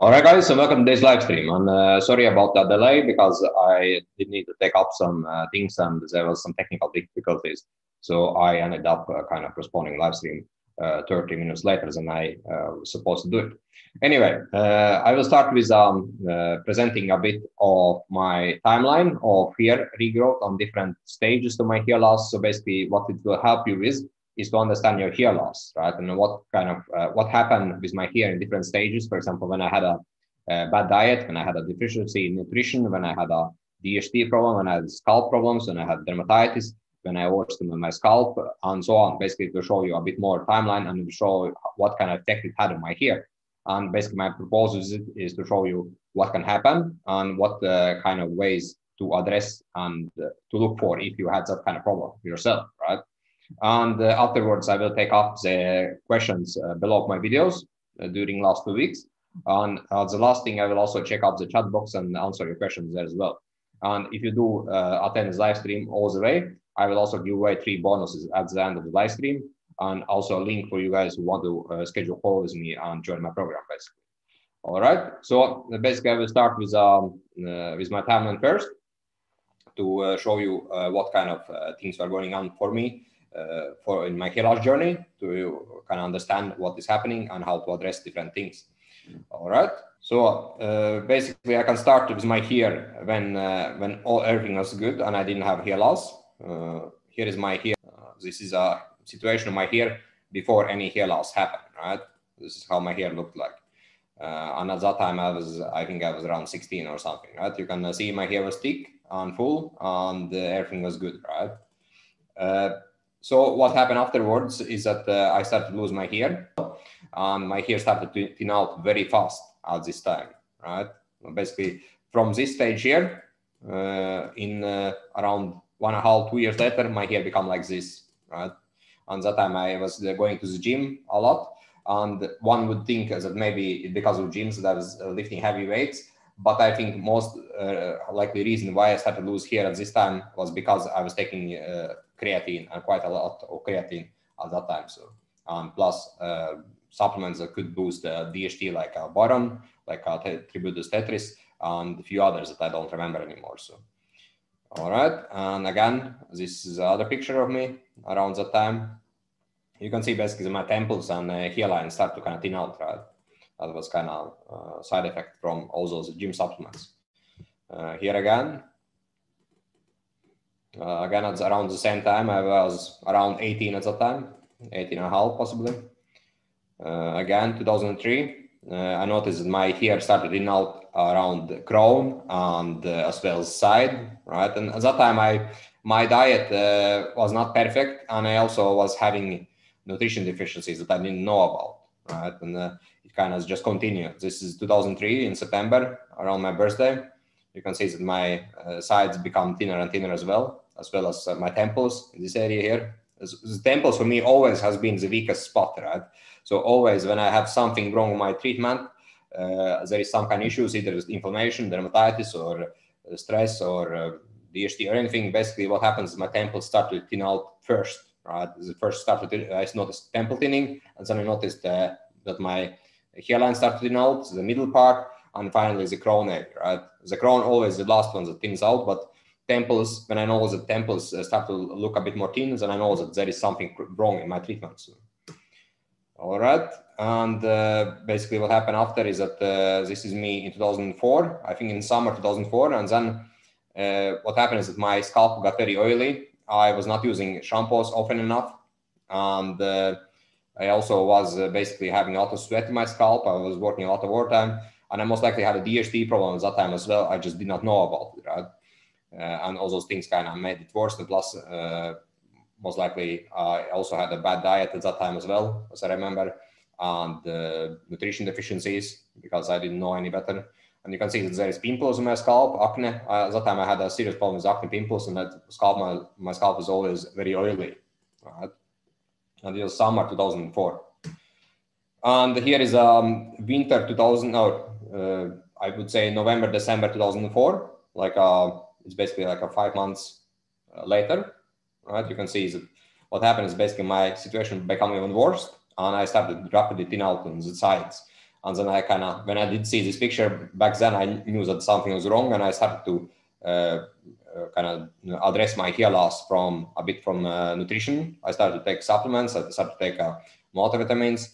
All right, guys, so welcome to this live stream. And uh, sorry about the delay because I did need to take up some uh, things and there was some technical difficulties. So I ended up uh, kind of postponing live stream uh, 30 minutes later than I uh, was supposed to do it. Anyway, uh, I will start with um, presenting a bit of my timeline of hair regrowth on different stages to my hair loss. So basically what it will help you with is to understand your hair loss, right? And what kind of uh, what happened with my hair in different stages. For example, when I had a, a, bad diet, when I had a deficiency in nutrition, when I had a DHT problem, when I had scalp problems, when I had dermatitis, when I overstimulated my scalp, and so on. Basically, to show you a bit more timeline and to show what kind of effect it had on my hair. And basically, my proposal is, is to show you what can happen and what the kind of ways to address and uh, to look for if you had that kind of problem yourself? And uh, afterwards, I will take up the questions uh, below my videos uh, during last two weeks. And the last thing, I will also check out the chat box and answer your questions there as well. And if you do attend this live stream all the way, I will also give away three bonuses at the end of the live stream and also a link for you guys who want to uh, schedule call with me and join my program basically. All right. So basically, I will start with um, uh, with my timeline first to uh, show you what kind of things are going on for me for in my hair loss journey to kind of understand what is happening and how to address different things. All right. So uh, basically, I can start with my hair when uh, when all everything was good and I didn't have hair loss. Uh, here is my hair. Uh, this is a situation of my hair before any hair loss happened. Right. This is how my hair looked like. Uh, and at that time, I was I think I was around 16 or something. Right. You can see my hair was thick and full, and everything was good. Right so what happened afterwards is that uh, I started to lose my hair, and my hair started to thin out very fast at this time. Right, basically from this stage here, uh, in uh, around one and a half, two years later, my hair become like this. Right, and that time I was uh, going to the gym a lot, and one would think that maybe because of gyms that I was lifting heavy weights. But I think most uh, likely reason why I started lose hair at this time was because I was taking creatine and quite a lot of creatine at that time. So um, plus uh, supplements that could boost uh, DHT like uh, boron, like uh, Tribulus terrestris, and a few others that I don't remember anymore. So all right, and again, this is another picture of me around that time. You can see basically my temples and uh, hairline start to kind of thin out, right? That was kind of uh, side effect from all those gym supplements. Uh, here again, uh, again, at around the same time, I was around 18 at the time, 18 and a half possibly. Uh, again, 2003, uh, I noticed that my hair started in out around crown and uh, as well as side, right? And at that time, I my diet was not perfect, and I also was having nutrition deficiencies that I didn't know about, right? And it kind of just continued. This is 2003 in September, around my birthday. You can see that my sides become thinner and thinner as well as well as uh, my temples in this area here. The temples for me always has been the weakest spot, right? So always when I have something wrong with my treatment, uh, there is some kind of issues, either inflammation, dermatitis, or uh, stress, or uh, DHT, or anything. Basically, what happens is my temples start to thin out first, right? The first start to I noticed temple thinning, and then I noticed uh, that my hairline started to out, the middle part, and finally the crown area, right? The crown always the last one that thins out, but temples, when I know that temples uh, start to look a bit more thin, then I know that there is something wrong in my treatment. So, all right. And uh, basically what happened after is that uh, this is me in 2004, I think in summer 2004. And then uh, what happened is that my scalp got very oily. I was not using shampoos often enough. And uh, I also was uh, basically having a lot of sweat in my scalp. I was working a lot of overtime. And I most likely had a DHT problem at that time as well. I just did not know about it, right? Uh, and all those things kind of made it worse. And plus, uh, most likely, I also had a bad diet at that time as well, as I remember, and uh, nutrition deficiencies because I didn't know any better. And you can see that there is pimples on my scalp, acne. At that time, I had a serious problem with acne pimples, and that scalp, my, my scalp was always very oily. Right? And it was summer 2004. And here is um, winter 2000, or uh, I would say November, December 2004, like uh, it's basically like a five months uh, later, right? You can see that what happened is basically my situation became even worse, and I started rapidly thin out on the sides. And then I kind of, when I did see this picture back then, I knew that something was wrong, and I started to uh, kind of address my hair loss from a bit from uh, nutrition. I started to take supplements. I started to take uh, multivitamins,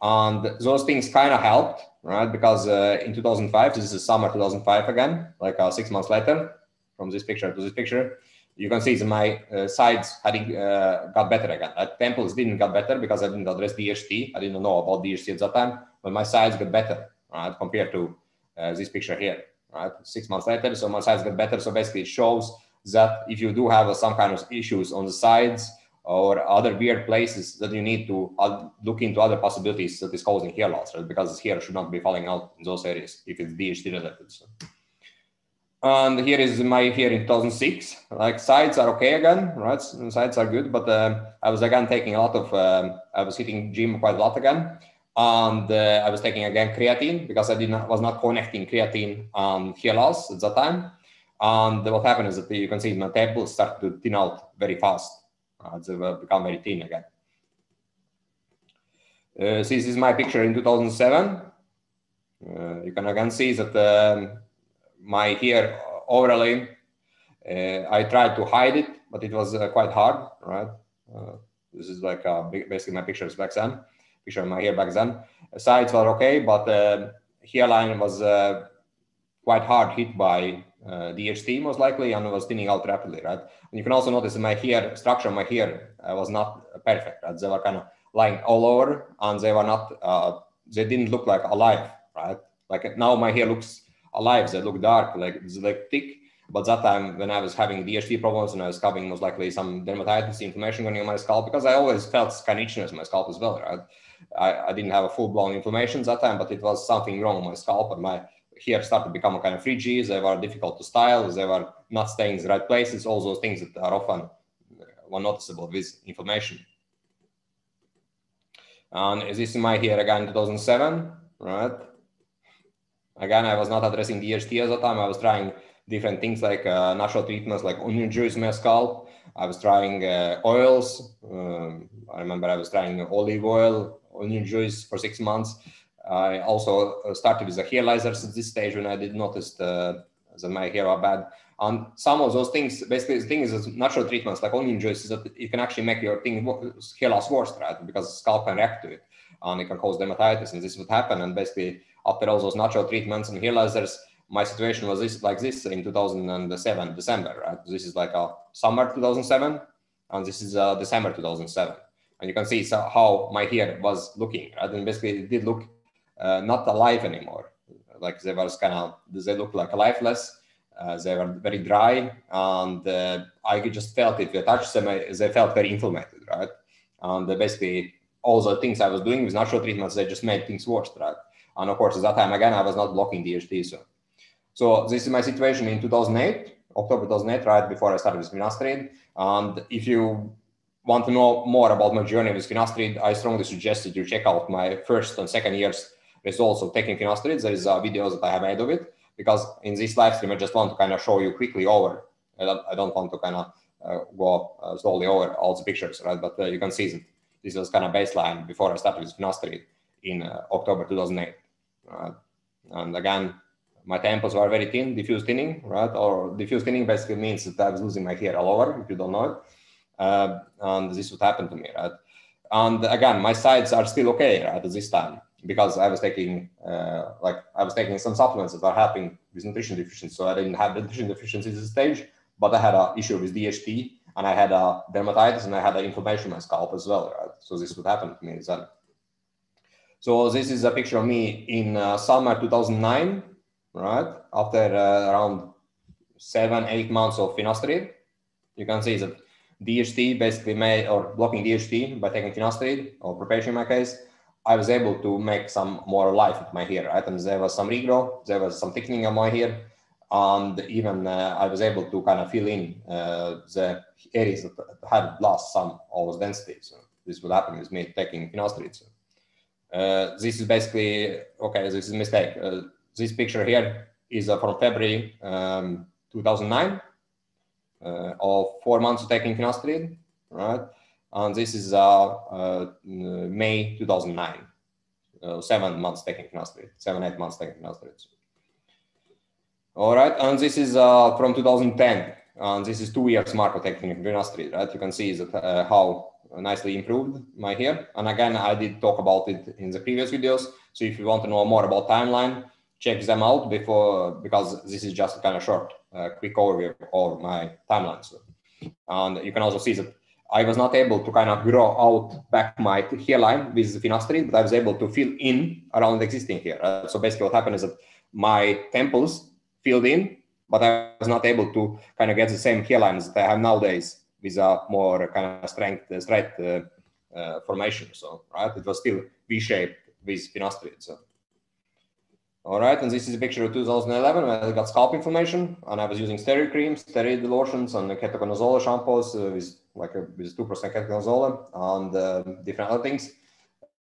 and those things kind of helped, right? Because uh, in 2005, this is summer 2005 again, like uh, six months later, from this picture to this picture, you can see that my uh, sides had uh, got better again. Uh, temples didn't get better because I didn't address DHT. I didn't know about DHT at that time, but my sides got better, right, compared to uh, this picture here, right? Six months later, so my sides get better. So basically, it shows that if you do have some kind of issues on the sides or other weird places, that you need to uh, look into other possibilities that is causing hair loss, right? Because hair should not be falling out in those areas if it's DHT related. So and here is my here in 2006 like sides are okay again right sides are good but uh, i was again taking a lot of um, i was hitting gym quite a lot again and uh, i was taking again creatine because i did not was not connecting creatine and hair loss at that time and what happened is that you can see my temples start to thin out very fast uh, they will become very thin again uh, so this is my picture in 2007 uh, you can again see that um, my hair orally. Uh, I tried to hide it, but it was uh, quite hard, right? This is like basically my pictures back then, my hair back then. Sides were okay, but the hairline was quite hard hit by uh, DHT most likely and was thinning out rapidly, right? And you can also notice my hair structure, my hair uh, was not perfect, right? They were kind of lying all over and they were not, uh, they didn't look like alive, right? Like now my hair looks alive they look dark, like it's like thick. But that time when I was having DHT problems and I was having most likely some dermatitis, inflammation going on my scalp, because I always felt of itchiness in my scalp as well, right? I, I didn't have a full blown inflammation that time, but it was something wrong with my scalp and my hair started to become a kind of fridgy. They were difficult to style. They were not staying in the right places. All those things that are often uh, one noticeable with inflammation. And this is my hair again, 2007, right? Again, I was not addressing DHT at the time. I was trying different things like uh, natural treatments like onion juice in my scalp. I was trying uh, oils. Um, I remember I was trying olive oil, onion juice for six months. I also uh, started with the hair lasers at this stage when I did notice uh, that my hair are bad. And some of those things, basically, the thing is, natural treatments like onion juice is that it can actually make your thing hair loss worse, right? Because scalp can react to it, and it can cause dermatitis, and this would happen. And basically, after all those natural treatments and hair lasers, my situation was this like this in 2007 December. Right? This is like a summer 2007, and this is uh, December 2007. And you can see how my hair was looking. Right? And basically, it did look uh, not alive anymore. Like they were kind of they look like lifeless. Uh, they were very dry, and uh, I just felt. If I touched them, they felt very inflamed, right? And basically, all the things I was doing with natural treatments, they just made things worse, right? And of course, at that time, again, I was not blocking DHT. So, so this is my situation in 2008, October 2008, right before I started with finasteride. And if you want to know more about my journey with finasteride, I strongly suggest that you check out my first and second year's results of taking finasteride. There is a video that I have made of it because in this live stream, I just want to kind of show you quickly over. I don't, I don't want to kind of uh, go uh, slowly over all the pictures, right? But uh, you can see that this was kind of baseline before I started with finasteride in uh, October 2008 right? And again, my temples were very thin, diffuse thinning, right? Or diffuse thinning basically means that I was losing my hair all over, if you don't know it. Uh, and this would happen to me, right? And again, my sides are still okay, right, at this time because I was taking, uh, like, I was taking some supplements that are helping with nutrition deficiency. So I didn't have nutrition deficiency at this stage, but I had an issue with DHT and I had a dermatitis and I had an inflammation in my scalp as well, right? So this would happen to me then. So this is a picture of me in uh, summer 2009, right? After uh, around seven, eight months of finasteride. You can see that DHT basically made, or blocking DHT by taking finasteride, or Propecia in my case, I was able to make some more life with my hair, right? And there was some regrowth, there was some thickening of my hair, and even uh, I was able to kind of fill in uh, the areas that had lost some of those densities. So this would happen with me taking finasteride. So uh, this is basically, okay, this is a mistake. Uh, this picture here is uh, from February um, 2009 of four months taking finasteride, right? And this is May 2009. uh, seven months taking finasteride, seven, eight months taking finasteride. All right, and this is uh, from 2010, and this is two years mark of taking finasteride, right? You can see that uh, how nicely improved my hair. And again, I did talk about it in the previous videos. So if you want to know more about timeline, check them out before, because this is just kind of short, uh, quick overview of my timelines. And you can also see that I was not able to kind of grow out back my hairline with finasteride, but I was able to fill in around the existing hair. Uh, so basically what happened is that my temples filled in, but I was not able to kind of get the same hairlines that I have nowadays with a more kind of strength, uh, straight uh, formation. So, right, it was still V-shaped with finasteride. So. All right, and this is a picture of 2011 when I got scalp inflammation and I was using steroid creams, steroid lotions, and ketoconazole shampoos uh, with like a, with 2% ketoconazole and uh, different other things,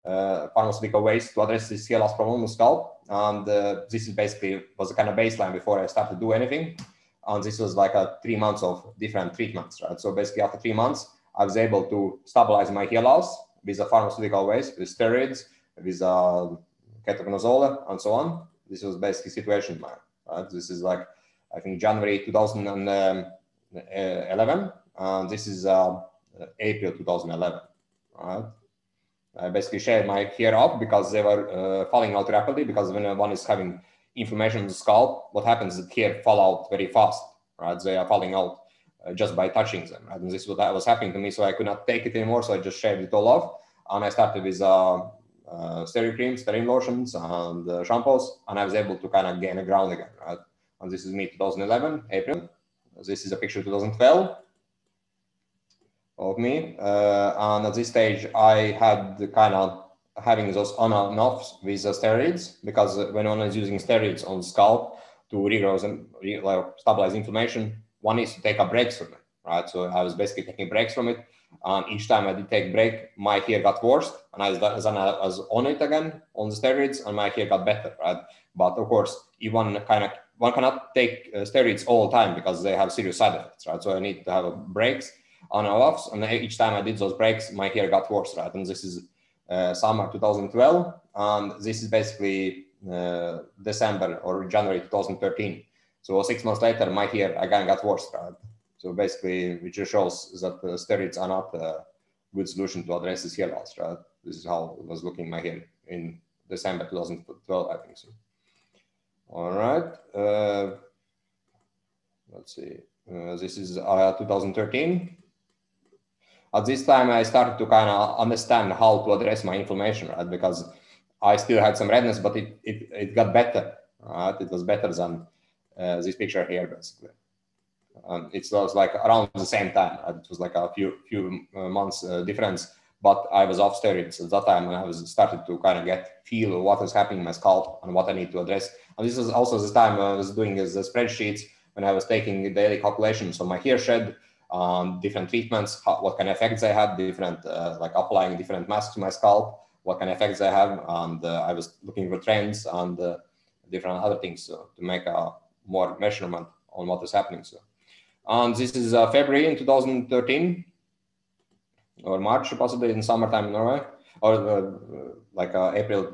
uh, pharmaceutical ways to address this hair loss problem on scalp. And uh, this is basically was a kind of baseline before I started to do anything. And this was like a three months of different treatments, right? So basically after three months, I was able to stabilize my hair loss with the pharmaceutical ways, with steroids, with uh, ketoconazole, and so on. This was basically situation, right? This is like, I think January 2011, and this is uh, April 2011, right? I basically shaved my hair off because they were uh, falling out rapidly because when one is having inflammation in the scalp, what happens is hair fall out very fast, right? They are falling out uh, just by touching them, right? And this is what was happening to me, so I could not take it anymore, so I just shaved it all off, and I started with uh, creams, steroid lotions, and uh, shampoos, and I was able to kind of gain a ground again, right? And this is me 2011, April. This is a picture 2012 of me, uh, and at this stage I had kind of having those on and offs with the steroids because when one is using steroids on scalp to regrow and re, like, stabilize inflammation, one needs to take a break from it, right? So I was basically taking breaks from it. And each time I did take break, my hair got worse, and I was, I was on it again on the steroids, and my hair got better, right? But of course, one kind of one cannot take uh, steroids all the time because they have serious side effects, right? So I need to have breaks on and offs, and each time I did those breaks, my hair got worse, right? And this is uh, summer 2012, and this is basically uh, December or January 2013. So six months later, my hair again got worse. Right? So basically, which just shows that the steroids are not a good solution to address this hair loss. Right? This is how it was looking my hair in December 2012, I think so. All right. Uh, let's see. Uh, this is uh, 2013 at this time I started to kind of understand how to address my inflammation, right? Because I still had some redness, but it it, it got better, right? It was better than uh, this picture here, basically. And it was like around the same time. It was like a few few uh, months uh, difference, but I was off steroids at that time, and I was started to kind of get feel what was happening in my scalp and what I need to address. And this was also the time I was doing the spreadsheets when I was taking daily calculations on my hair shed um, different treatments, how, what kind of effects I had, different uh, like applying different masks to my scalp, what kind of effects I have, and uh, I was looking for trends and uh, different other things to make a more measurement on what is happening. So, and this is uh, February in 2013 or March, possibly in summertime in Norway, or uh, like uh, April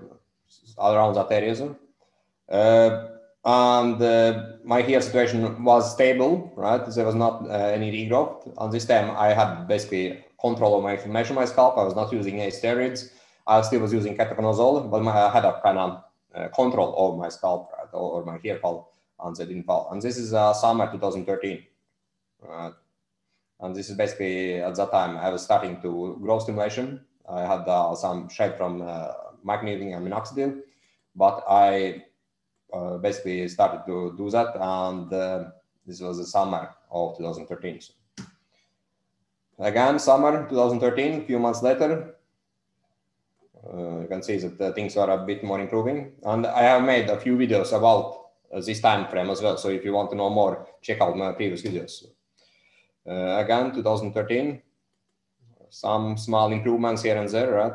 around that area. So and uh, my hair situation was stable, right? There was not uh, any regrowth. On this time, I had basically control of my inflammation my scalp. I was not using any steroids. I still was using ketoconazole, but my, I had a kind of uh, control of my scalp, right? or, or, my hair fall, and they didn't fall. And this is uh, summer 2013. Right? And this is basically at that time I was starting to grow stimulation. I had uh, some shade from uh, microneedling and minoxidil, but I uh, basically started to do that, and uh, this was the summer of 2013. So again, summer 2013, a few months later, uh, you can see that things are a bit more improving. And I have made a few videos about uh, this time frame as well. So if you want to know more, check out my previous videos. Uh, again, 2013, some small improvements here and there, right?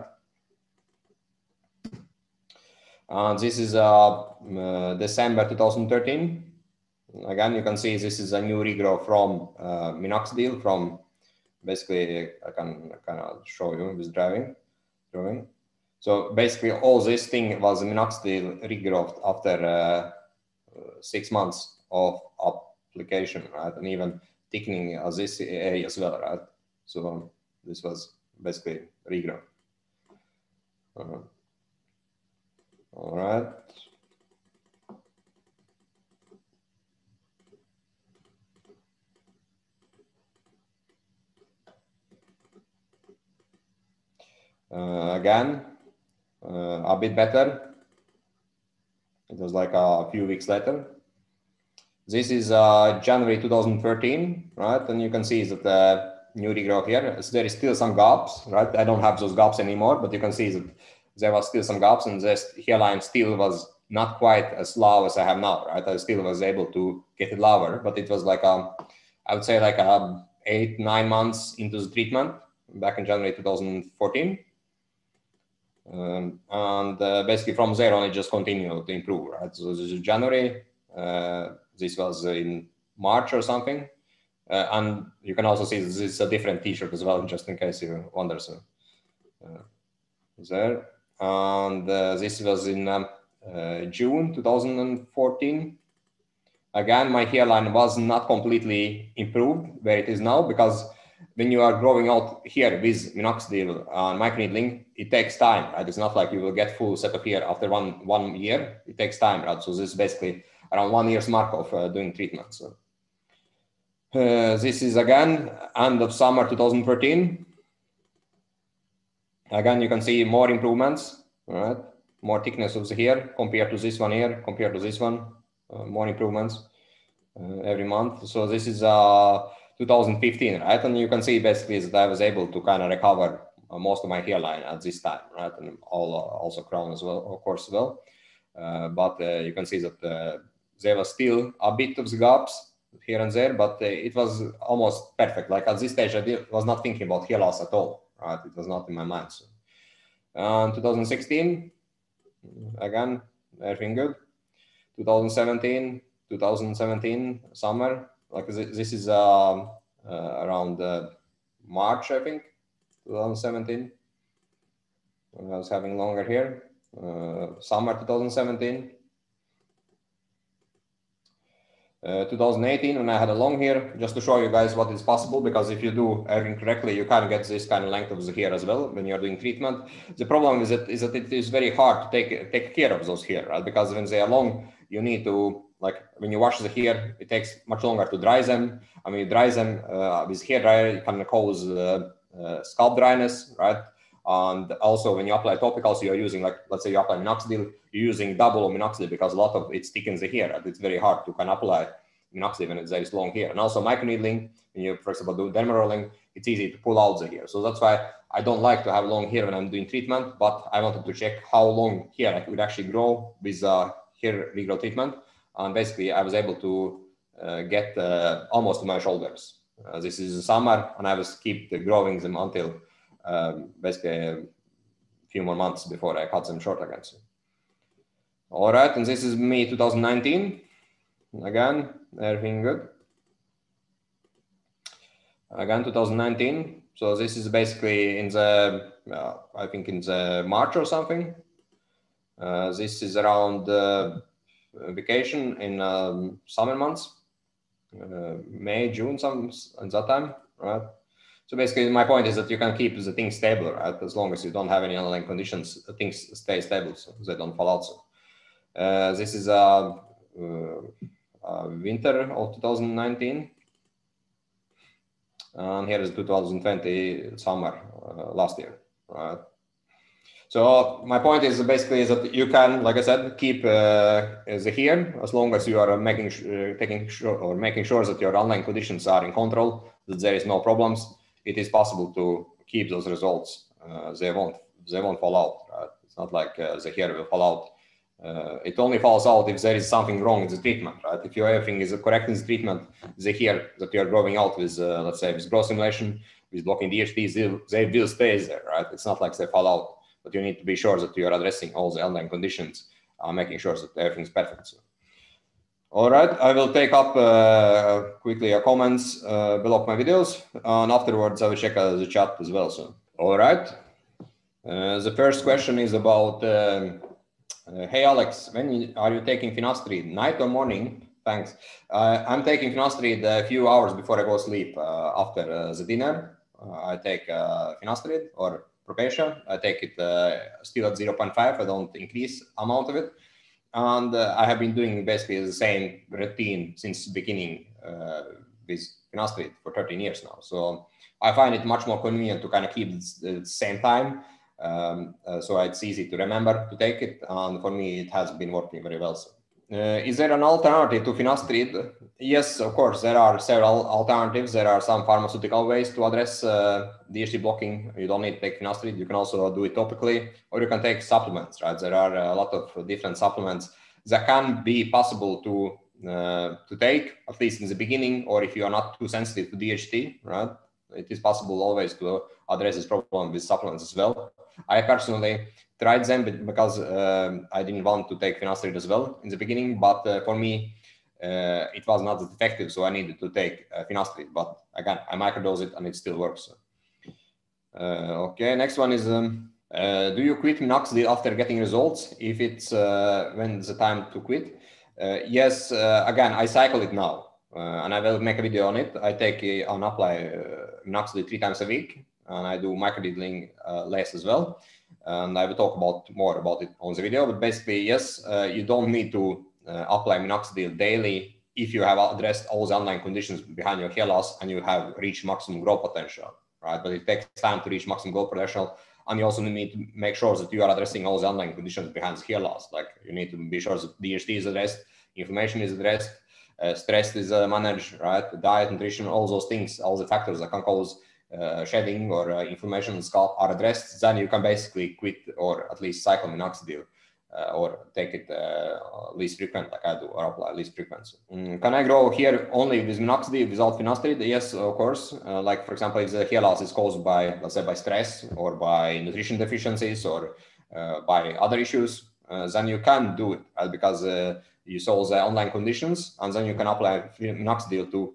Uh, this is uh, uh, December 2013. Again, you can see this is a new regrow from uh, minoxidil from basically I can kind of show you with driving drawing. So basically, all this thing was minoxidil regrowth after uh, six months of application, right? And even thickening of this area as well, right? So this was basically regrown. Uh, all right. Uh, again, uh, a bit better. It was like a few weeks later. This is uh, January 2013, right? And you can see that the new regrowth here. So there is still some gaps, right? I don't have those gaps anymore, but you can see that there was still some gaps and this hairline still was not quite as low as I have now, right? I still was able to get it lower, but it was like, a, I would say like a eight, nine months into the treatment back in January 2014. Um, and uh, basically from there on, it just continued to improve, right? So this is January, uh, this was in March or something. Uh, and you can also see this is a different t-shirt as well, just in case you wonder. So uh, there. And uh, this was in um, uh, June 2014. Again, my hairline was not completely improved where it is now because when you are growing out here with minoxidil and microneedling, it takes time, right? It's not like you will get full set of hair after one one year. It takes time, right? So this is basically around one year's mark of uh, doing treatment. So uh, this is again end of summer 2013. Again, you can see more improvements, right? More thickness of the hair compared to this one here, compared to this one, uh, more improvements uh, every month. So this is uh, 2015, right? And you can see basically that I was able to kind of recover uh, most of my hairline at this time, right? And all uh, also crown as well, of course, as well. Uh, but you can see that there was still a bit of the gaps here and there, but it was almost perfect. Like at this stage, I did, was not thinking about hair loss at all, right? It was not in my mind. So. 2016, again, everything good. 2017, 2017 summer, like this is um, uh, around uh, March, I think, 2017. I was having longer here. Uh, summer 2017. Uh, 2018 when I had a long hair, just to show you guys what is possible, because if you do everything correctly, you can get this kind of length of the hair as well when you're doing treatment. The problem is that, is that it is very hard to take, take care of those hair, right? Because when they are long, you need to, like when you wash the hair, it takes much longer to dry them. I mean, dry them uh, with hair dryer, it can cause uh, uh, scalp dryness, right? And also when you apply topicals, you're using like, let's say you apply minoxidil, you're using double minoxidil because a lot of it thickens the hair. It's very hard to can apply minoxidil when there is long hair. And also microneedling, when you, for example, do derma rolling, it's easy to pull out the hair. So that's why I don't like to have long hair when I'm doing treatment, but I wanted to check how long hair I could actually grow with uh, hair regrowth treatment. And basically I was able to uh, get uh, almost to my shoulders. Uh, this is summer and I was keep growing them until um, basically a few more months before I cut them short again. So. All right, and this is me 2019. Again, everything good. Again, 2019. So this is basically in the, uh, I think in the March or something. Uh, this is around uh, vacation in um, summer months, uh, May, June, some at that time, right? So basically, my point is that you can keep the things stable, right? As long as you don't have any underlying conditions, things stay stable, so they don't fall out. So uh, this is a, uh, a, winter of 2019, and here is 2020 summer uh, last year, right? So my point is basically is that you can, like I said, keep uh, the here as long as you are making uh, taking sure or making sure that your online conditions are in control, that there is no problems it is possible to keep those results. Uh, they won't they won't fall out. Right? It's not like uh, the hair will fall out. Uh, it only falls out if there is something wrong with the treatment, right? If your everything is correct in the treatment, the hair that you are growing out with, uh, let's say, with growth stimulation, with blocking DHT, they, they will stay there, right? It's not like they fall out, but you need to be sure that you are addressing all the underlying conditions, uh, making sure that everything is perfect. So all right, I will take up uh, quickly your comments uh, below my videos, and afterwards I will check uh, the chat as well. So, all right, Uh, the first question is about, um, uh, hey Alex, when are you taking finasteride, night or morning? Thanks. I'm taking finasteride a few hours before I go to sleep. After the dinner, I take finasteride or Propecia. I take it still at 0.5. I don't increase amount of it. And I have been doing basically the same routine since the beginning with finasteride for 13 years now. So I find it much more convenient to kind of keep the same time um, uh, so it's easy to remember to take it. And for me, it has been working very well. So. Uh, is there an alternative to finasteride? Yes, of course, there are several alternatives. There are some pharmaceutical ways to address uh, DHT blocking. You don't need to take finasteride. You can also do it topically, or you can take supplements, right? There are a lot of different supplements that can be possible to uh, to take, at least in the beginning, or if you are not too sensitive to DHT, right? It is possible always to address this problem with supplements as well. I personally tried them because uh, I didn't want to take finasteride as well in the beginning, but uh, for me, uh, it was not effective, so I needed to take uh, finasteride. But again, I microdose it and it still works. Uh, okay, next one is, um, uh, do you quit minoxidil after getting results? If it's uh, when the time to quit? yes, again, I cycle it now. and I will make a video on it. I take and apply minoxidil three times a week and I do microneedling uh, less as well. And I will talk about more about it on the video. But basically, yes, uh, you don't need to uh, apply minoxidil daily if you have addressed all the underlying conditions behind your hair loss and you have reached maximum growth potential, right? But it takes time to reach maximum growth potential. And you also need to make sure that you are addressing all the underlying conditions behind hair loss. Like you need to be sure that DHT is addressed, inflammation is addressed, uh, stress is uh, managed, right? Diet, nutrition, all those things, all the factors that can cause shedding or uh, inflammation in the scalp are addressed, then you can basically quit or at least cycle minoxidil. Uh, or take it uh, least frequent like I do, or apply least frequency. Mm, can I grow here only with minoxidil without finasteride? Yes, of course. Uh, like for example, if the hair loss is caused by, let's say, by stress or by nutrition deficiencies or uh, by other issues, then you can do it because you solve the online conditions, and then you can apply minoxidil to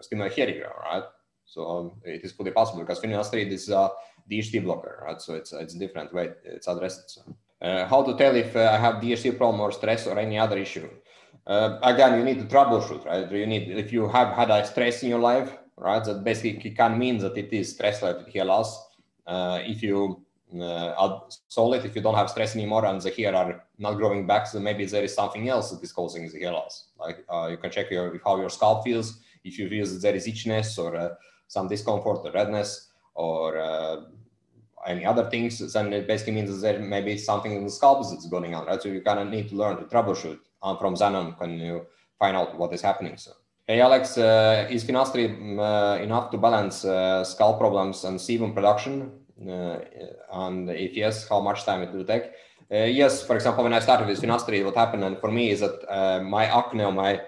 stimulate hair regrowth, right? So um, it is fully possible because finasteride is a DHT blocker, right? So it's it's different way it's addressed. So, uh, how to tell if uh, I have DHT problem or stress or any other issue? Uh, again, you need to troubleshoot, right? You need if you have had a stress in your life, right? That basically can mean that it is stress-related hair loss. Uh, if you uh, solve it, if you don't have stress anymore and the hair are not growing back, so maybe there is something else that is causing the hair loss. Like uh, you can check your how your scalp feels. If you feel that there is itchiness or some discomfort or redness or uh, any other things, then it basically means that there may be something in the scalp that's going on, right? So you kind of need to learn to troubleshoot. And from then on, can you find out what is happening? So, hey Alex, uh, is finasteride uh, enough to balance uh, scalp problems and sebum production? Uh, and if yes, how much time it will take? Uh, yes, for example, when I started with finasteride, what happened and for me is that my acne, on my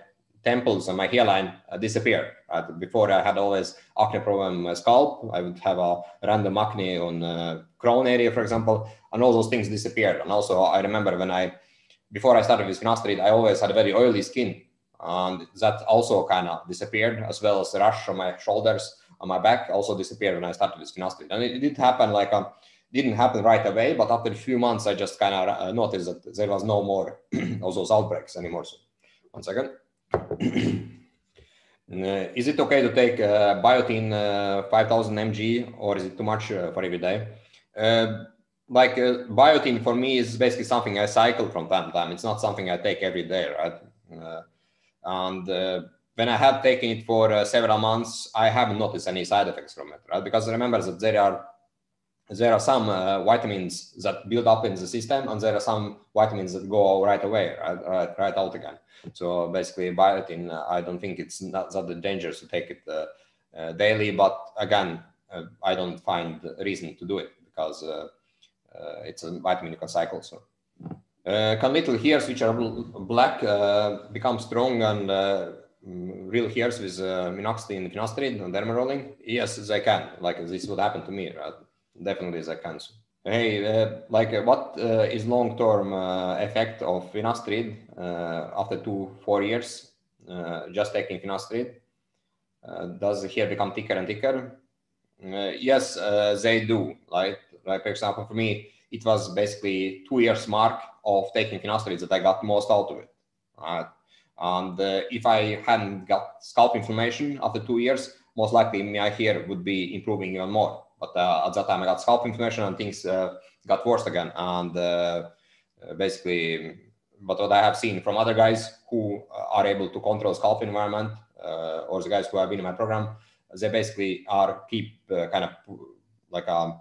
temples and my hairline uh, disappeared. Before I had always acne problem on my scalp. I would have a random acne on uh, crown area, for example, and all those things disappeared. And also, I remember when I, before I started with finasteride, I always had a very oily skin, and that also kind of disappeared, as well as the rash on my shoulders and my back also disappeared when I started with finasteride. And it, it did happen like um, didn't happen right away, but after a few months, I just kind of uh, noticed that there was no more of those outbreaks anymore. So, one second. Uh, is it okay to take uh, biotin uh, 5000 mg or is it too much uh, for every day? Uh, like uh, biotin for me is basically something I cycle from time to time. It's not something I take every day, right? and when I have taken it for several months, I haven't noticed any side effects from it, right? Because remember that there are there are some uh, vitamins that build up in the system and there are some vitamins that go right away right, right, right out again? So basically biotin uh, i don't think it's not that dangerous to take it uh, uh daily but again uh, i don't find reason to do it because uh, it's a vitamin cycle so. Can little hairs which are black become strong and mm, real hairs with minoxidil finasteride and derma rolling? Yes they can like this would happen to me right definitely is a cancer. Hey, uh, like uh, what uh, is long-term uh, effect of finasteride uh, after two, four years uh, just taking finasteride? does hair become thicker and thicker? yes, they do. Right, Like for example, for me, it was basically two years mark of taking finasteride that I got most out of it. Right? And if I hadn't got scalp inflammation after two years, most likely my hair would be improving even more. But uh, at that time, I got scalp inflammation and things uh, got worse again. And uh, basically, but what I have seen from other guys who are able to control scalp environment, or the guys who have been in my program, they basically are keep kind of like um,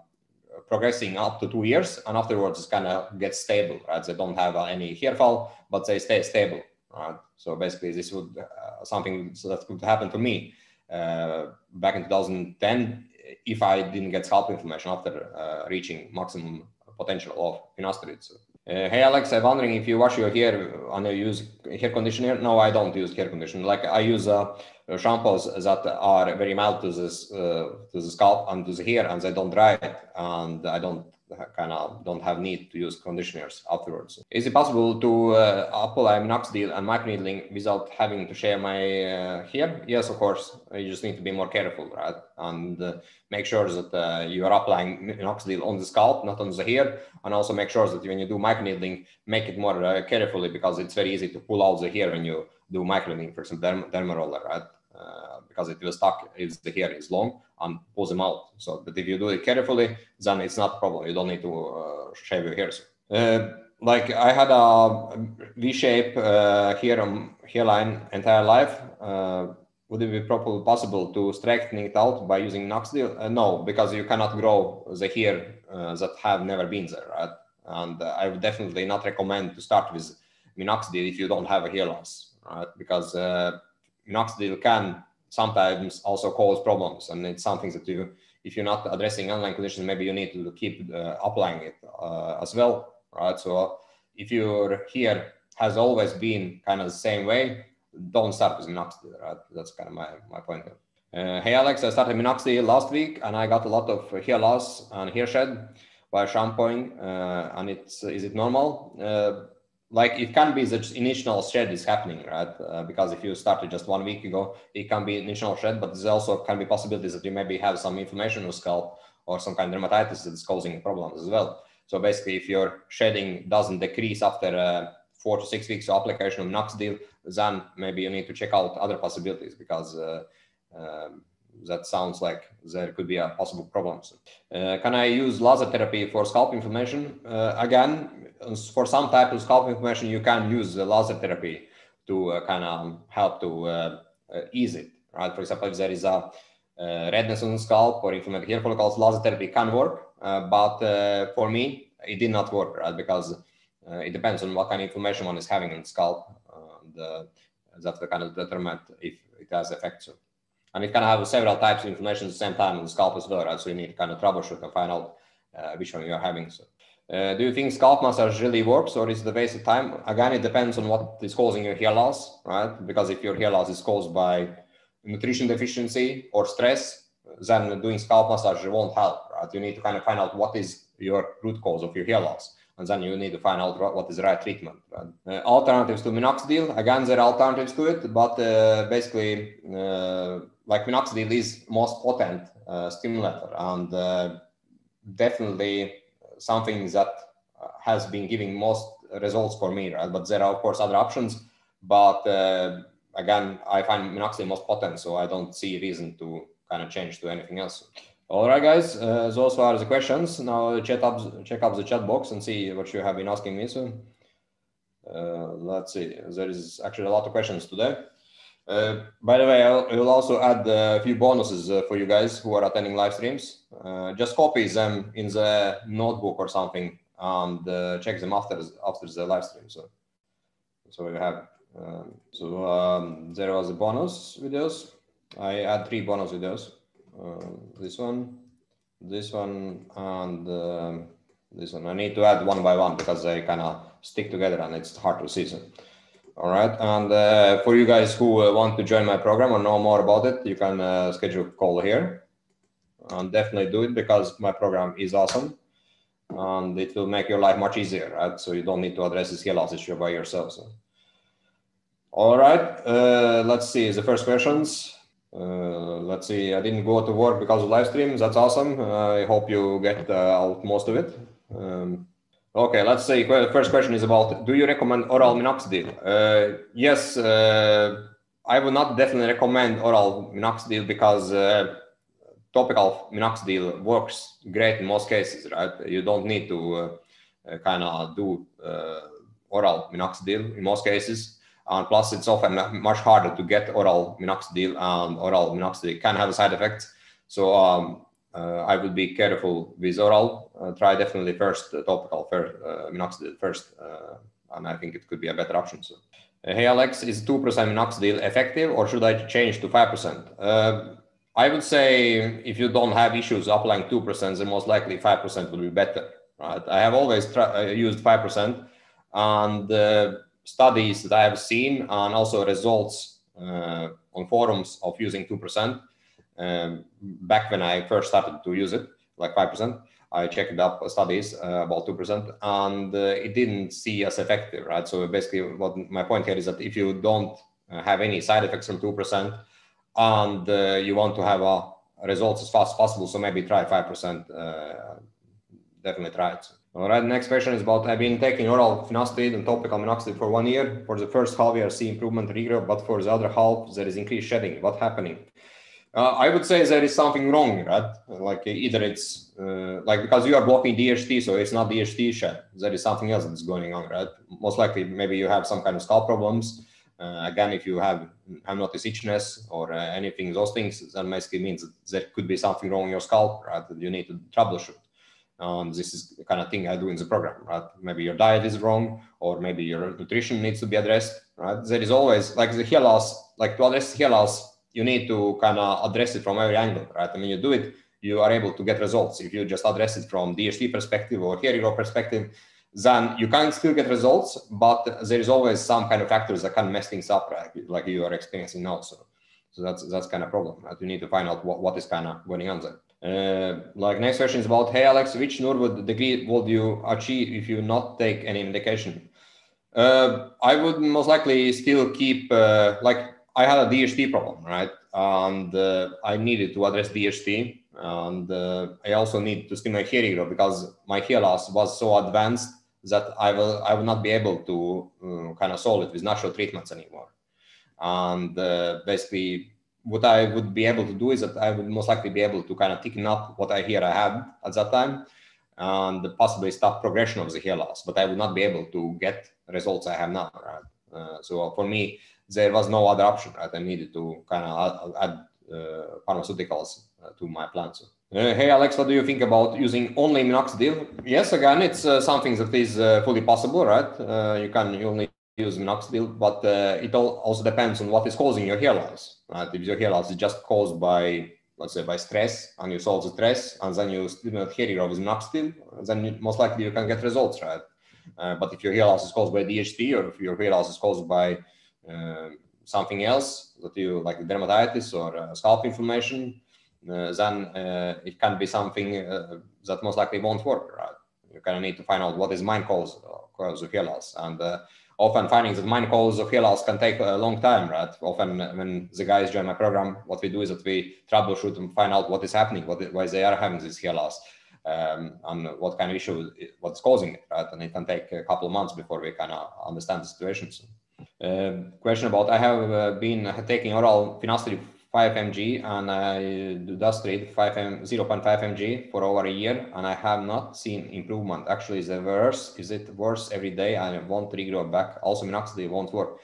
progressing up to two years, and afterwards it's kind of gets stable, right? They don't have uh, any hair fall, but they stay stable, right? So basically, this would uh, something so that could happen to me uh, back in 2010 if I didn't get scalp inflammation after uh, reaching maximum potential of finasteride. Uh, hey Alex, I'm wondering if you wash your hair and you use hair conditioner. No, I don't use hair conditioner. Like I use uh, shampoos that are very mild to this uh, to the scalp and to the hair, and they don't dry it, and I don't kind of don't have need to use conditioners afterwards. Is it possible to uh, apply minoxidil and microneedling without having to shave my uh, hair? Yes, of course. You just need to be more careful, right? And uh, make sure that uh, you are applying minoxidil on the scalp, not on the hair. And also make sure that when you do microneedling, make it more uh, carefully because it's very easy to pull out the hair when you do microneedling, for example, derm- derma roller, right? Uh, because it will stuck if the hair is long and pull them out. So, but if you do it carefully, then it's not problem. You don't need to uh, shave your hairs. Uh, like I had a V-shape uh, here on hairline entire life. Uh, would it be probably possible to straighten it out by using minoxidil? Uh, no, because you cannot grow the hair that have never been there, right? And I would definitely not recommend to start with minoxidil if you don't have a hair loss, right? Because minoxidil can sometimes also cause problems, and it's something that you, if you're not addressing underlying conditions, maybe you need to keep uh, applying it uh, as well, right? So if your hair has always been kind of the same way, don't start with minoxidil, right? That's kind of my, my point. Uh, hey Alex, I started minoxidil last week and I got a lot of hair loss and hair shed by shampooing. Uh, and it's is it normal? Uh, like it can be the initial shed is happening, right? Uh, because if you started just one week ago, it can be initial shed, but there also can be possibilities that you maybe have some inflammation in the scalp or some kind of dermatitis that's causing problems as well. So basically, if your shedding doesn't decrease after uh, four to six weeks of application of minoxidil, then maybe you need to check out other possibilities because uh, um, that sounds like there could be a possible problems. Uh, can I use laser therapy for scalp inflammation? Uh, again, for some type of scalp inflammation, you can use the laser therapy to uh, kind of help to uh, uh, ease it, right? For example, if there is a uh, redness on the scalp or inflammatory hair follicles, laser therapy can work. but for me, it did not work, right? Because it depends on what kind of inflammation one is having in the scalp. and that's the kind of determine if it has effects. And it can have several types of inflammation at the same time in the scalp as well, right? So you need to kind of troubleshoot and find out uh, which one you're having. So, uh, do you think scalp massage really works or is it a waste of time? Again, it depends on what is causing your hair loss, right? Because if your hair loss is caused by nutrition deficiency or stress, then doing scalp massage won't help, right? You need to kind of find out what is your root cause of your hair loss and then you need to find out what is the right treatment. Uh, alternatives to minoxidil, again, there are alternatives to it, but uh, basically, uh, like minoxidil is most potent uh, stimulator and uh, definitely something that has been giving most results for me, right? But there are of course other options, but uh, again, I find minoxidil most potent, so I don't see reason to kind of change to anything else. All right, guys, uh, those are the questions. Now check up, check up the chat box and see what you have been asking me. So uh, let's see, there is actually a lot of questions today. Uh, by the way, I'll, I'll, also add a few bonuses uh, for you guys who are attending live streams. Uh, just copy them in the notebook or something and uh, check them after after the live stream. So, so you have. Um, so um, there was a bonus videos. I add three bonus videos. Uh, this one, this one, and uh, this one. I need to add one by one because they kind of stick together and it's hard to see. So. All right. And uh, for you guys who uh, want to join my program or know more about it, you can uh, schedule a call here. And definitely do it because my program is awesome. And it will make your life much easier, right? So you don't need to address this loss issue by yourself. So. All right. Uh, let's see the first questions. Uh, let's see. I didn't go to work because of live stream. That's awesome. I hope you get uh, out most of it. Um, okay, let's see. The First question is about: Do you recommend oral minoxidil? Uh, yes, uh, I would not definitely recommend oral minoxidil because topical minoxidil works great in most cases. Right? You don't need to kind of do oral minoxidil in most cases and plus, it's often much harder to get oral minoxidil, and oral minoxidil can have side effect. So um, uh, I would be careful with oral. Uh, try definitely first uh, topical first, uh, minoxidil first, uh, and I think it could be a better option. So, uh, hey Alex, is two percent minoxidil effective, or should I change to five percent? I would say if you don't have issues applying two percent, then most likely five percent will be better. Right? I have always used five percent, and studies that I have seen and also results uh, on forums of using 2%. Um, back when I first started to use it, like 5%, I checked up studies uh, about 2% and uh, it didn't see as effective, right? So basically, what my point here is that if you don't uh, have any side effects from 2% and uh, you want to have a results as fast as possible, so maybe try 5%, uh, definitely try it. All right, next question is about I've been taking oral finasteride and topical minoxidil for one year. For the first half year, I see improvement regrowth, but for the other half, there is increased shedding. What happening? Uh, I would say there is something wrong, right? Like either it's uh, like because you are blocking DHT, so it's not DHT shed. There is something else that's going on, right? Most likely, maybe you have some kind of scalp problems. Uh, again, if you have have noticed itchiness or uh, anything, those things, that basically means that there could be something wrong in your scalp, right? That you need to troubleshoot. Um, this is the kind of thing I do in the program, right? Maybe your diet is wrong, or maybe your nutrition needs to be addressed, right? There is always like the hair loss, like to address hair loss, you need to kind of address it from every angle, right? I mean, you do it, you are able to get results. If you just address it from DHT perspective or growth perspective, then you can still get results, but there is always some kind of factors that can mess things up, right? Like you are experiencing now. So, so that's that's kind of problem. Right? You need to find out what, what is kind of going on there. Uh, like next question is about, hey Alex, which Norwood degree would you achieve if you not take any medication? Uh, I would most likely still keep, uh, like I had a DHT problem, right? And uh, I needed to address DHT. And uh, I also need to stimulate hair growth because my hair loss was so advanced that I will I will not be able to uh, kind of solve it with natural treatments anymore. And basically what I would be able to do is that I would most likely be able to kind of thicken up what I hear I had at that time and possibly stop progression of the hair loss, but I would not be able to get results I have now, right? Uh, so for me, there was no other option, right? I needed to kind of add, add uh, pharmaceuticals uh, to my plan. So. Uh, hey Alex, what do you think about using only minoxidil? Yes, again, it's uh, something that is uh, fully possible, right? you can only use minoxidil, but uh, it all also depends on what is causing your hair loss. Right? If your hair loss is just caused by, let's say, by stress, and you solve the stress, and then you stimulate hair growth with minoxidil, then you, most likely you can get results, right? Uh, but if your hair loss is caused by DHT, or if your hair loss is caused by uh, something else that you like dermatitis or uh, scalp inflammation, uh, then uh, it can be something that most likely won't work, right? You kind of need to find out what is main cause, cause of hair loss, and often finding that minor causes of hair loss can take a long time, right? Often when the guys join my program, what we do is that we troubleshoot and find out what is happening, what, why they are having this hair loss, um, and what kind of issue, what's causing it, right? And it can take a couple of months before we kind of understand the situation. So, question about, I have uh, been taking oral finasteride 5 mg and I do dust dutasteride 5 m 0.5 mg for over a year and I have not seen improvement. Actually, is worse? Is it worse every day? I won't regrow back. Also, minoxidil won't work.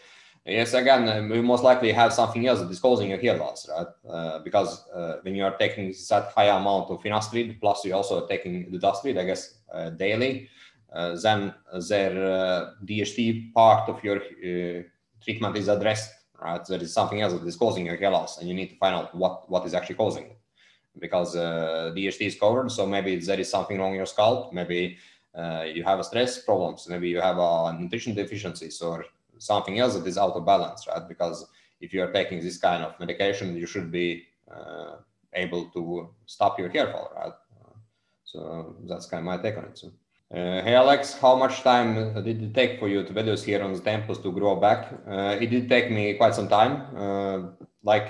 Yes, again, uh, we most likely have something else that is causing your hair loss, right? Uh, because uh, when you are taking that high amount of finasteride, plus you're also taking the dutasteride, I guess, uh, daily, uh, then their DHT part of your treatment is addressed right? There is something else that is causing your hair loss, and you need to find out what what is actually causing it. Because uh, DHT is covered, so maybe there is something wrong in your scalp. Maybe uh, you have a stress problems. Maybe you have a nutrition deficiencies or something else that is out of balance, right? Because if you are taking this kind of medication, you should be uh, able to stop your hair fall, right? so that's kind of my take on it. So. Uh, hey Alex, how much time did it take for you to videos here on the temples to grow back? Uh, it did take me quite some time. Uh, like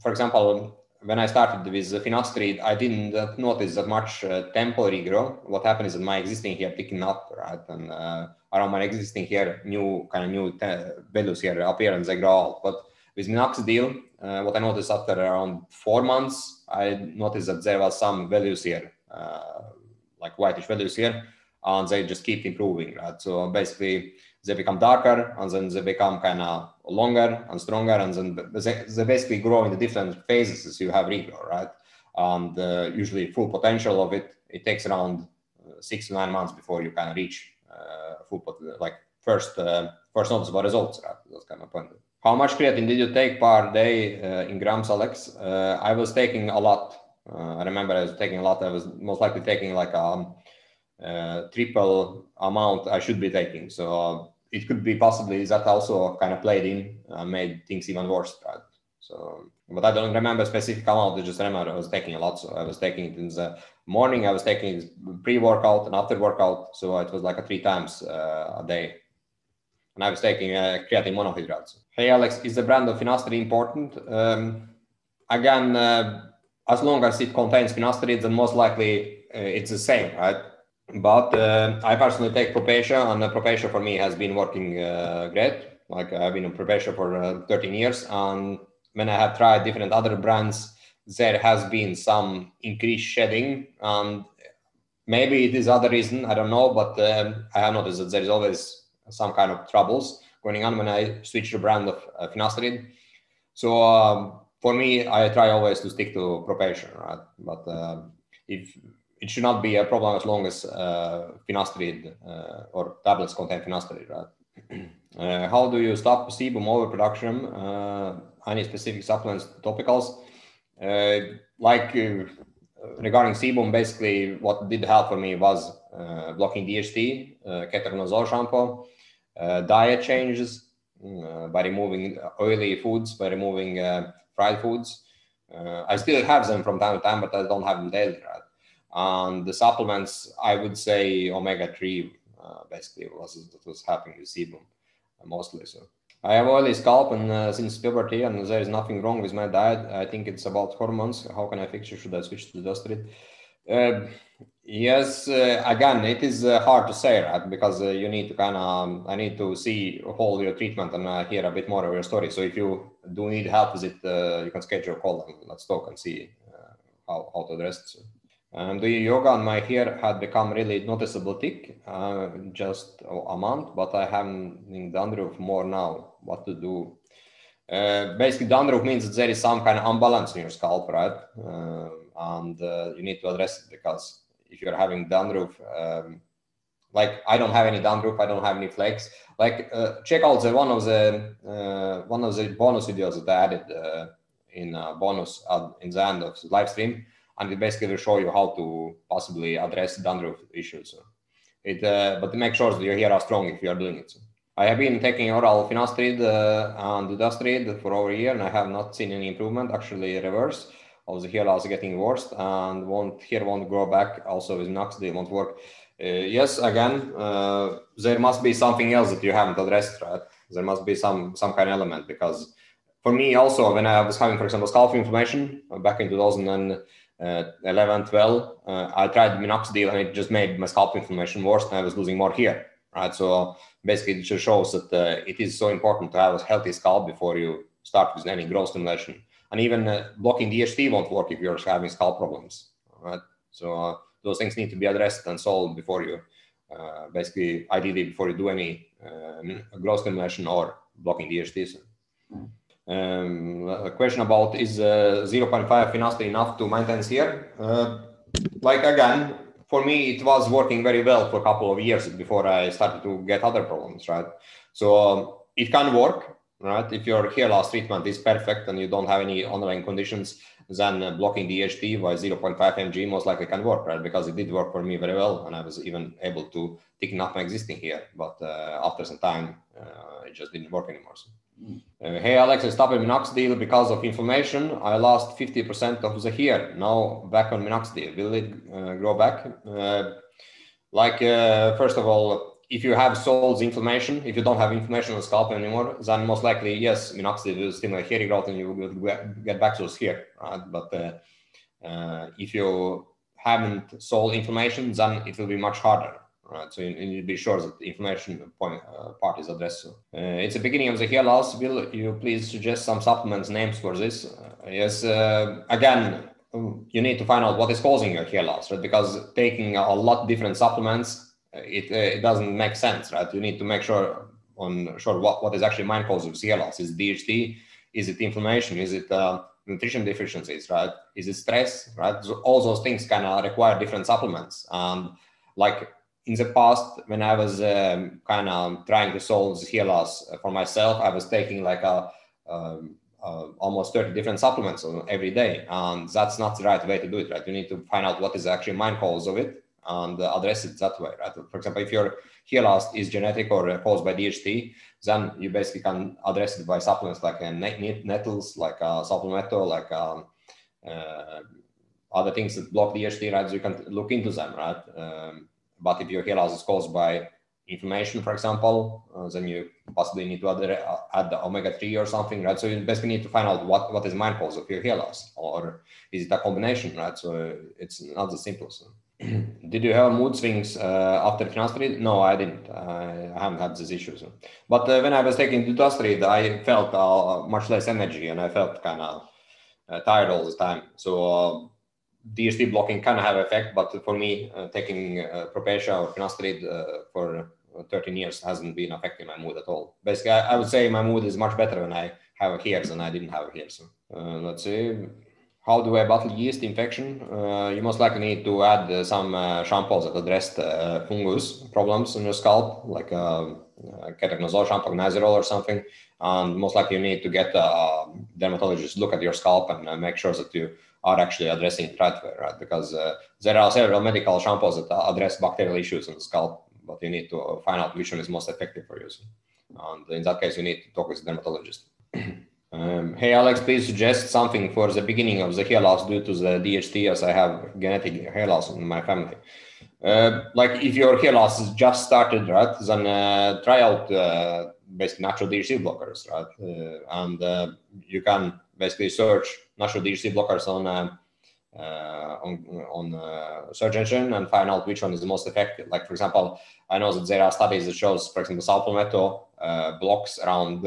for example, when I started with finasteride, I didn't notice that much uh, temporary growth. What happened is that my existing hair picking up, right? And uh, around my existing hair, new kind of new vellus here appear and they grow out. But with minoxidil, uh, what I noticed after around four months, I noticed that there was some vellus here, uh, like whitish vellus here, and they just keep improving, right? So basically, they become darker and then they become kind of longer and stronger and then they, they basically grow in the different phases as you have regrow right? And uh, usually full potential of it it takes around uh, six to nine months before you can reach uh, full pot- like first uh, first noticeable results right? That's kind of point. How much creatine did you take per day uh, in grams alex? Uh, i was taking a lot. I remember i was taking a lot. I was most likely taking like a um, triple amount i should be taking so it could be possibly that also kind of played in, uh, made things even worse. Right? So, but I don't remember specific amount. I just remember I was taking a lot. So I was taking it in the morning. I was taking it pre-workout and after workout. So it was like a three times uh, a day. And I was taking uh, creatine monohydrate. Hey Alex, is the brand of finasteride important? Um, again, uh, as long as it contains finasteride, then most likely uh, it's the same, right? But uh, I personally take Propecia, and uh, Propecia for me has been working uh, great. Like I've been in Propecia for uh, 13 years, and when I have tried different other brands, there has been some increased shedding, and maybe it is other reason. I don't know, but um, I have noticed that there is always some kind of troubles going on when I switch the brand of uh, finasteride. So um, for me, I try always to stick to Propecia, right? But uh, if it should not be a problem as long as uh, finasteride uh, or tablets contain finasteride, right? uh, how do you stop sebum overproduction? Uh, any specific supplements, topicals? Uh, like uh, regarding sebum, basically what did help for me was uh, blocking DHT, uh, ketoconazole shampoo, diet changes by removing oily foods, by removing fried foods. I still have them from time to time, but I don't have them daily, right? And the supplements, I would say omega three uh, basically was that was happening with sebum uh, mostly. So I have oily scalp and uh, since puberty, and there is nothing wrong with my diet. I think it's about hormones. How can I fix it? Should I switch to Dustrid? Uh, yes, uh, again, it is uh, hard to say, right? Because you need to kind of, um, I need to see all your treatment and hear a bit more of your story. So if you do need help with it, you can schedule a call and let's talk and see how, how to address it. So. Um, doing yoga on my hair had become really noticeable thick uh, just a month, but I have dandruff more now. What to do? Uh, basically, dandruff means that there is some kind of imbalance in your scalp, right? Uh, and uh, you need to address it because if you're having dandruff, um, like I don't have any dandruff, I don't have any flakes. Like uh, check out the one of the uh, one of the bonus videos that I added in bonus in the end of the live stream and it basically will show you how to possibly address dandruff issues. It, uh, but make sure that your hair are strong if you are doing it. I have been taking oral finasteride uh, and dustrid for over a year, and I have not seen any improvement. Actually, reverse. Also, hair loss getting worse, and won't hair won't grow back. Also, with minoxidil won't work. Uh, yes, again, uh, there must be something else that you haven't addressed, right? There must be some some kind of element because for me also, when I was having, for example, scalp inflammation back in 2000 and uh, 11, 12, uh, I tried minoxidil and it just made my scalp inflammation worse and I was losing more hair, right? So basically it just shows that uh, it is so important to have a healthy scalp before you start with any growth stimulation. And even uh, blocking DHT won't work if you're having scalp problems, right? So uh, those things need to be addressed and solved before you, uh, basically, ideally before you do any growth stimulation or blocking DHT. Mm. Um, a question about is uh, 0.5 finasteride enough to maintain here? Uh, like again, for me, it was working very well for a couple of years before I started to get other problems, right? So um, it can work, right? If your hair loss treatment is perfect and you don't have any underlying conditions, then uh, blocking DHT by 0.5 mg most likely can work, right? Because it did work for me very well, and I was even able to thicken up my existing hair. But uh, after some time, uh, it just didn't work anymore. So. Uh, hey Alex, I stopped minoxidil because of inflammation. I lost 50% of the hair. Now back on minoxidil. Will it uh, grow back? Uh, like uh, first of all, if you have solved inflammation, if you don't have inflammation on the scalp anymore, then most likely, yes, minoxidil will stimulate hair growth and you will get back those hair, right? But uh, uh, if you haven't solved inflammation, then it will be much harder, right? So you, need to be sure that the inflammation point, uh, part is addressed. Uh, it's the beginning of the hair loss. Will you please suggest some supplements names for this? Uh, yes, uh, again, you need to find out what is causing your hair loss, right? Because taking a lot different supplements it, uh, it doesn't make sense, right? You need to make sure on sure what, what is actually main cause of hair loss. Is it DHT? Is it inflammation? Is it nutrition deficiencies, right? Is it stress, right? So all those things kind of require different supplements. And like in the past, when I was um, kind of trying to solve the hair loss for myself, I was taking like a um, uh, almost 30 different supplements every day. And that's not the right way to do it, right? You need to find out what is actually main cause of it and address it that way, right? For example, if your hair loss is genetic or caused by DHT, then you basically can address it by supplements like uh, nettles, like uh, supplemental, like um, uh, other things that block DHT, right? So you can look into them, right? Um, but if your loss is caused by inflammation, for example, uh, then you possibly need to add, uh, add the omega-3 or something, right? So you basically need to find out what, what is main cause of your hair loss, or is it a combination, right? So it's not the simplest. Did you have mood swings uh, after finasteride? No, I didn't. I haven't had these issues. But uh, when I was taking dutasteride, I felt uh, much less energy and I felt kind of uh, tired all the time. So uh, DHT blocking can have effect, but for me, uh, taking uh, Propecia or finasteride for 13 years hasn't been affecting my mood at all. Basically, I, I, would say my mood is much better when I have hairs than I didn't have hairs. let's see how do I battle yeast infection? Uh, you most likely need to add uh, some uh, shampoos that address fungus problems in your scalp, like uh, ketoconazole shampoo, Nizoral or something. And most likely you need to get a dermatologist look at your scalp and uh, make sure that you are actually addressing it right. Because uh, there are several medical shampoos that address bacterial issues in the scalp, but you need to find out which one is most effective for you. And in that case, you need to talk with a dermatologist. Um, hey Alex, please suggest something for the beginning of the hair loss due to the DHT as I have genetic hair loss in my family. Uh, like if your hair loss is just started, right, then uh, try out uh, basically natural DHT blockers, right? Uh, and uh, you can basically search natural DHT blockers on uh, on, on search engine and find out which one is the most effective. Like for example, I know that there are studies that shows, for example, saw palmetto blocks around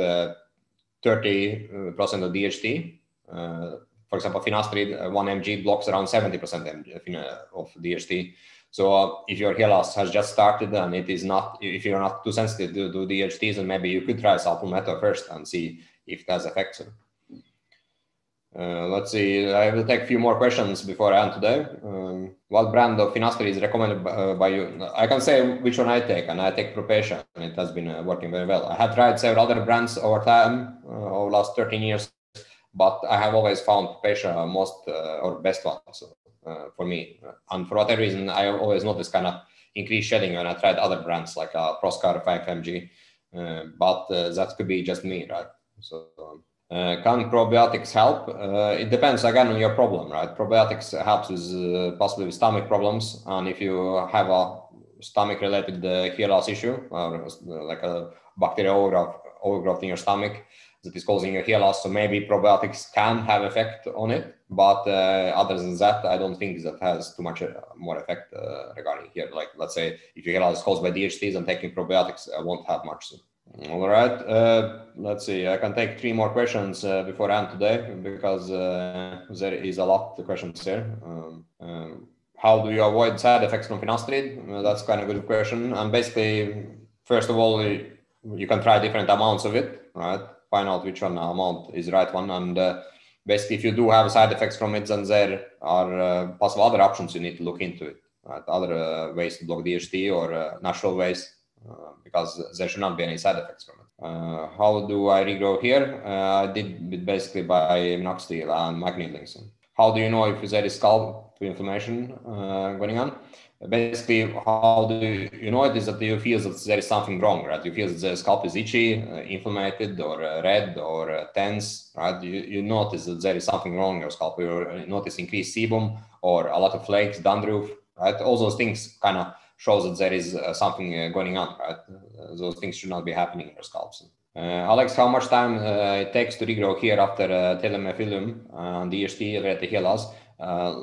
30% of DHT. Uh, for example, finasteride 1 mg blocks around 70% of DHT. So uh, if your hair loss has just started and it is not, if you're not too sensitive to, to DHTs, then maybe you could try saw palmetto first and see if it has effects. Uh, let's see, I will take a few more questions before I end today. Um, what brand of finasteride is recommended by, uh, by, you? I can say which one I take, and I take Propecia, and it has been uh, working very well. I have tried several other brands over time, uh, over last 13 years, but I have always found Propecia most uh, or best one so, uh, for me. And for whatever reason, I always noticed kind of increased shedding when I tried other brands like uh, Proscar 5mg, but that could be just me, right? So. Um, uh, can probiotics help? Uh, it depends again on your problem, right? Probiotics helps with uh, possibly with stomach problems, and if you have a stomach-related uh, hair loss issue or uh, like a bacterial overgrowth, overgrowth in your stomach that is causing your hair loss, so maybe probiotics can have effect on it. But uh, other than that, I don't think that has too much more effect regarding here. Like let's say if your hair loss is caused by DHTs and taking probiotics, won't have much. So. All right. Uh, let's see. I can take three more questions uh, before I end today because uh, there is a lot of questions here. Um, um, how do you avoid side effects from finasteride? Uh, that's kind of a good question. And basically, first of all, you can try different amounts of it, right? Find out which one amount is the right one. And uh, basically, if you do have side effects from it, then there are uh, possible other options you need to look into it, right? Other ways to block DHT or natural ways uh, because there should not be any side effects from it. Uh, how do I regrow here? Uh, I did it basically by minoxidil and microneedling. How do you know if there is scalp inflammation going on? basically how do you know it is that you feel that there is something wrong right you feel that the scalp is itchy uh, inflamed or uh, red or uh, tense right you, you notice that there is something wrong in your scalp you notice increased sebum or a lot of flakes dandruff right all those things kind of shows that there is uh, something uh, going on, right? Uh, those things should not be happening in your scalps. Alex, how much time it takes to regrow here after and DHT ready to heal us?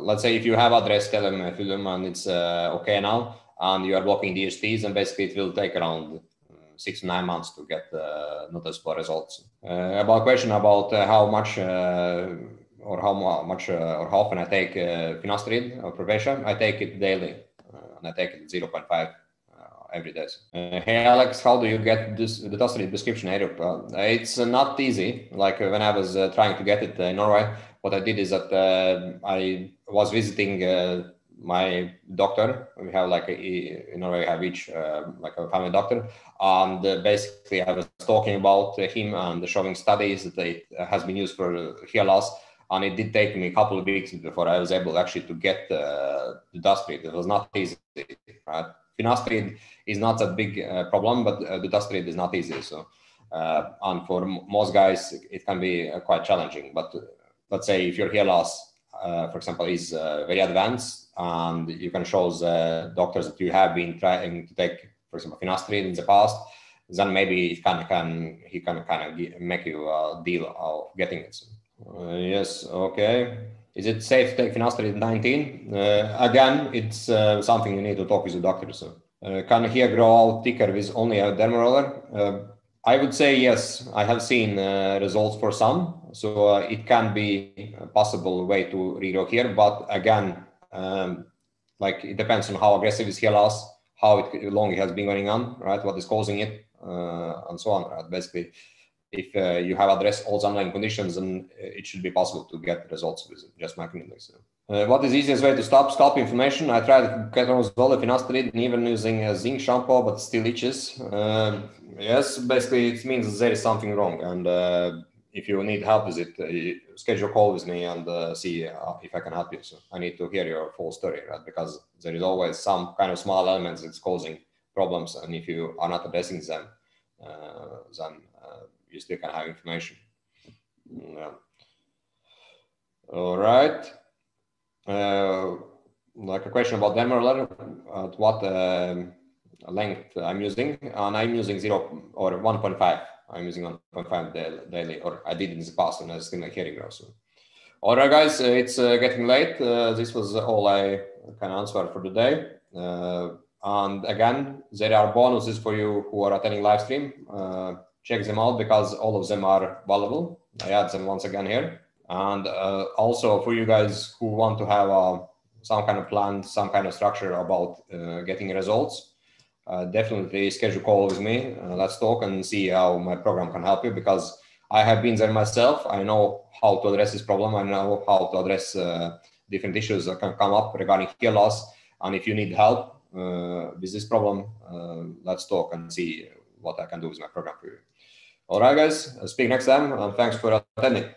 let's say if you have addressed telemethylum and it's okay now, and you are blocking DHTs, and basically it will take around six to nine months to get uh, noticeable results. Uh, about question about uh, how much or how much or how often I take finasteride or Propecia, I take it daily, take it 0.5 every day. Uh, hey Alex, how do you get this the dutasteride prescription here? Uh, it's uh, not easy. Like when I was trying to get it in Norway, what I did is that I was visiting my doctor. We have like a, in Norway, we have each uh, like a family doctor, and uh, basically I was talking about him and showing studies that it has been used for hair loss. And it did take me a couple of weeks before I was able actually to get uh, the dutasteride. It was not easy, right? Finasteride is not a big uh, problem, but uh, the dutasteride is not easy. So, uh, and for most guys, it can be uh, quite challenging. But let's say if your hair loss, for example, is very advanced, and you can show the doctors that you have been trying to take, for example, finasteride in the past, then maybe it can, can he can kind of make you a deal of getting it. Uh, yes, okay. Is it safe to take finasteride 19? Uh, again, it's uh, something you need to talk with the doctor. So, uh, can hair grow out thicker with only a derma roller? Uh, I would say yes. I have seen uh, results for some, so it can be a possible way to regrow here. But again, um, like it depends on how aggressive is hair loss, how it, long it has been going on, right? What is causing it, and so on. Right? Basically, if uh, you have addressed all the underlying conditions, then it should be possible to get results with just mechanisms. Uh, what is the easiest way to stop scalp inflammation? I tried ketoconazole, finasteride, and even using a zinc shampoo, but still itches. Uh, yes, basically it means there is something wrong, and uh, if you need help with it, uh, schedule a call with me and uh, see uh, if I can help you. So I need to hear your full story, right? Because there is always some kind of small elements that's causing problems, and if you are not addressing them, uh, then uh, you still can have information. Yeah. All right. Uh, like a question about derma roller, at what um, length I'm using, and I'm using zero or 1.5 I'm using 1.5 daily, or I did in the past, and I still hearing now. So, all right, guys, uh, it's uh, getting late. Uh, this was all I can answer for today. Uh, and again, there are bonuses for you who are attending live stream. Uh, check them out because all of them are valuable. I add them once again here. And uh, also for you guys who want to have some kind of plan, some kind of structure about getting results, uh, definitely schedule a call with me. Uh, let's talk and see how my program can help you because I have been there myself. I know how to address this problem. I know how to address uh, different issues that can come up regarding hair loss. And if you need help uh, with this problem, uh, let's talk and see what I can do with my program for you. All right, guys. I'll speak next time. And thanks for attending.